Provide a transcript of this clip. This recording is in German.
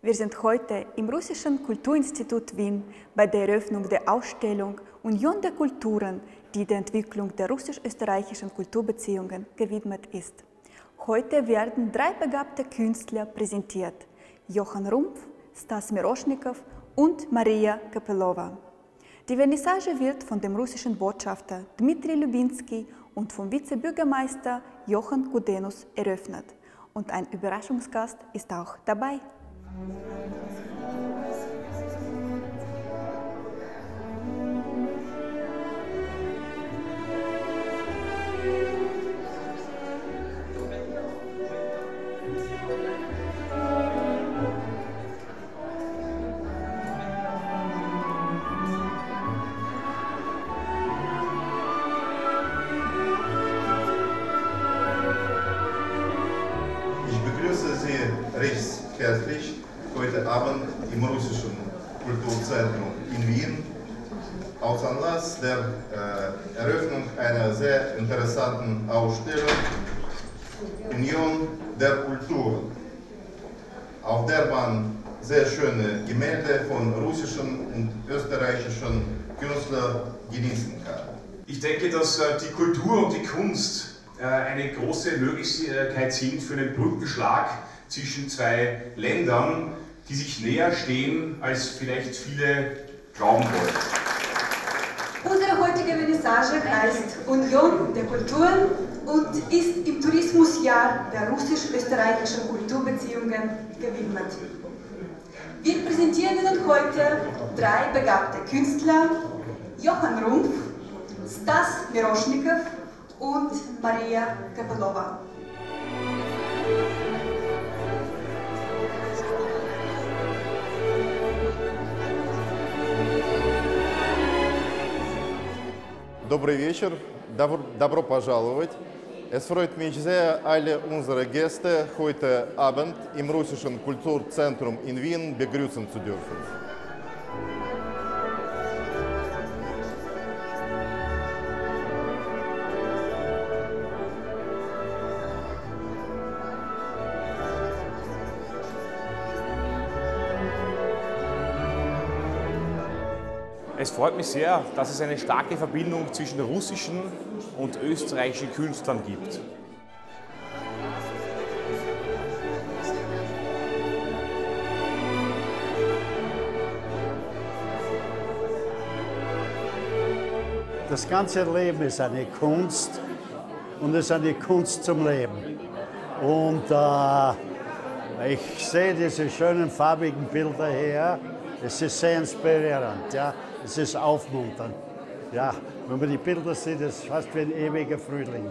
Wir sind heute im Russischen Kulturinstitut Wien bei der Eröffnung der Ausstellung Union der Kulturen, die der Entwicklung der russisch-österreichischen Kulturbeziehungen gewidmet ist. Heute werden drei begabte Künstler präsentiert: Johann Rumpf, Stas Miroschnikow und Maria Kapelova. Die Vernissage wird von dem russischen Botschafter Dmitri Lubinski und vom Vizebürgermeister Johann Gudenus eröffnet. Und ein Überraschungsgast ist auch dabei. Ich begrüße Sie recht herzlich heute Abend im Russischen Kulturzentrum in Wien aus Anlass der äh, Eröffnung einer sehr interessanten Ausstellung Union der Kulturen, auf der man sehr schöne Gemälde von russischen und österreichischen Künstlern genießen kann. Ich denke, dass äh, die Kultur und die Kunst äh, eine große Möglichkeit sind für einen Brückenschlag zwischen zwei Ländern, die sich näher stehen, als vielleicht viele glauben wollen. Unsere heutige Vernissage heißt Union der Kulturen und ist im Tourismusjahr der russisch-österreichischen Kulturbeziehungen gewidmet. Wir präsentieren Ihnen heute drei begabte Künstler, Johann Rumpf, Stas Miroschnikow und Maria Kapelova. Добрый вечер, добро, добро пожаловать. Es freut mich sehr, alle unsere Gäste heute Abend im Russischen Kulturzentrum in Wien begrüßen zu dürfen. Es freut mich sehr, dass es eine starke Verbindung zwischen russischen und österreichischen Künstlern gibt. Das ganze Leben ist eine Kunst und es ist eine Kunst zum Leben. Und äh, ich sehe diese schönen farbigen Bilder hier. Es ist sehr inspirierend, ja. Es ist aufmunternd. Ja, wenn man die Bilder sieht, ist es fast wie ein ewiger Frühling.